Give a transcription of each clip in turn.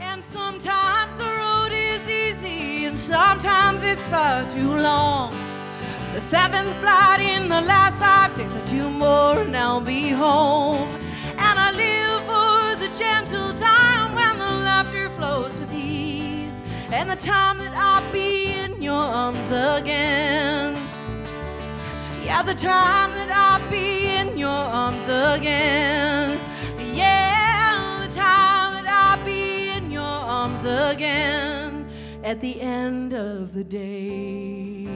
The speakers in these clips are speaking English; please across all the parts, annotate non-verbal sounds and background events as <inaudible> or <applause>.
And sometimes the road is easy, and sometimes it's far too long. The seventh flight in the last five days, or two more, and I'll be home. And I live for the gentle time when the laughter flows with ease, and the time that I'll be in your arms again. Yeah, the time that I'll be in your arms again. Again at the end of the day.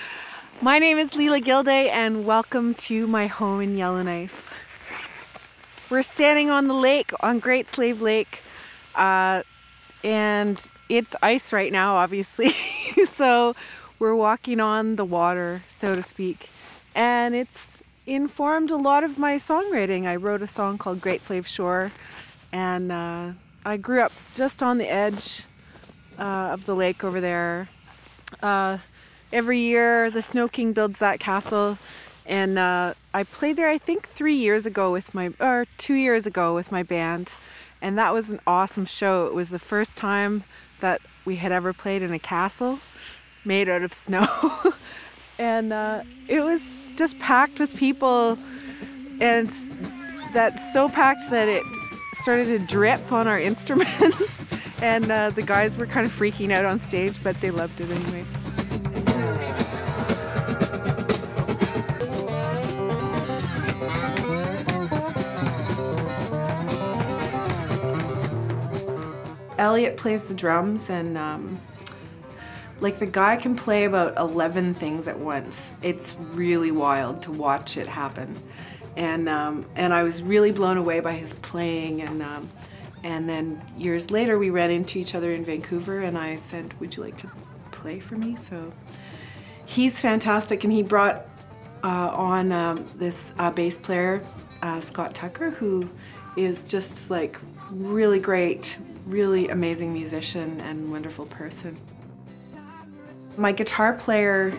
<laughs> My name is Leela Gilday, and welcome to my home in Yellowknife. We're standing on the lake, on Great Slave Lake, uh, and it's ice right now, obviously. <laughs> so we're walking on the water, so to speak, and it's informed a lot of my songwriting. I wrote a song called Great Slave Shore, and uh, I grew up just on the edge uh, of the lake over there. Every year the Snow King builds that castle. And uh, I played there I think three years ago with my or two years ago with my band. And that was an awesome show. It was the first time that we had ever played in a castle made out of snow. <laughs> And uh, it was just packed with people. And that's so packed that it started to drip on our <laughs> instruments. And uh, the guys were kind of freaking out on stage but they loved it anyway Elliot plays the drums and um, like the guy can play about 11 things at once. It's really wild to watch it happen. And, um, and I was really blown away by his playing and, um, and then years later we ran into each other in Vancouver and I said, would you like to play for me? So he's fantastic and he brought uh, on um, this uh, bass player, uh, Scott Tucker, who is just like really great, really amazing musician and wonderful person. My guitar player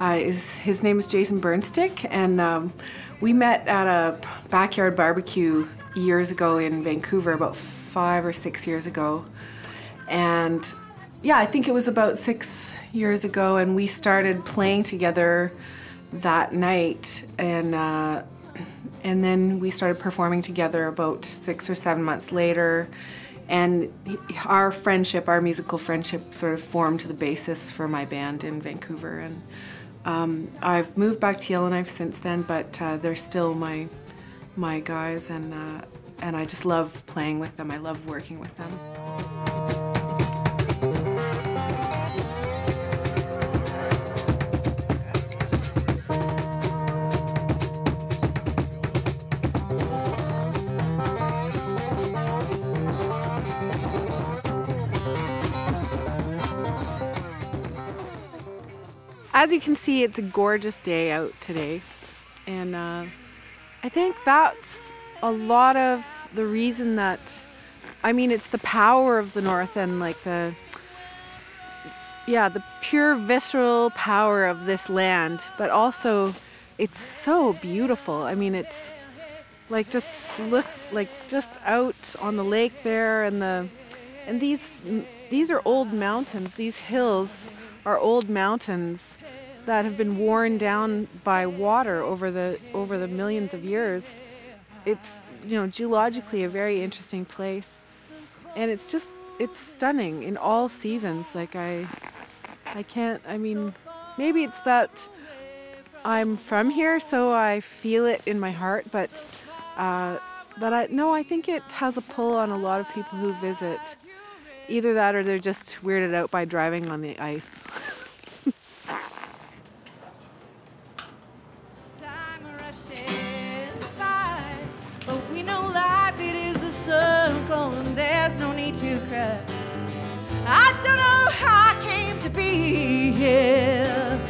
uh, is his name is Jason Burnstick, and um, we met at a backyard barbecue years ago in Vancouver, about five or six years ago, and yeah, I think it was about six years ago, and we started playing together that night, and uh, and then we started performing together about six or seven months later and our friendship, our musical friendship, sort of formed the basis for my band in Vancouver. And um, I've moved back to Yellowknife since then, but uh, they're still my my guys, and uh, and I just love playing with them. I love working with them. As you can see, it's a gorgeous day out today. And uh, I think that's a lot of the reason that, I mean, it's the power of the North and like the, yeah, the pure visceral power of this land, but also it's so beautiful. I mean, it's like just look like just out on the lake there and the, and these, these are old mountains, these hills are old mountains that have been worn down by water over the over the millions of years. It's you know geologically a very interesting place, and it's just it's stunning in all seasons. Like I, I can't. I mean, maybe it's that I'm from here, so I feel it in my heart. But uh, but I no, I think it has a pull on a lot of people who visit. Either that, or they're just weirded out by driving on the ice. But we know life it is a circle and there's no need to cry. I don't know how I came to be here.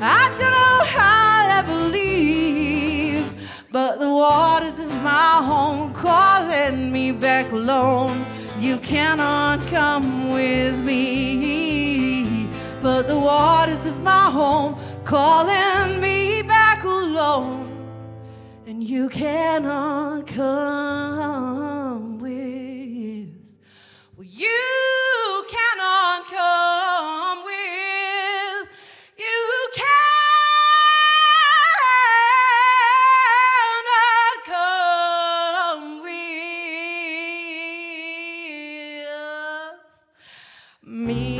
I don't know how alone. Cannot come with me. But the waters of my home calling me back alone. And you cannot come. me.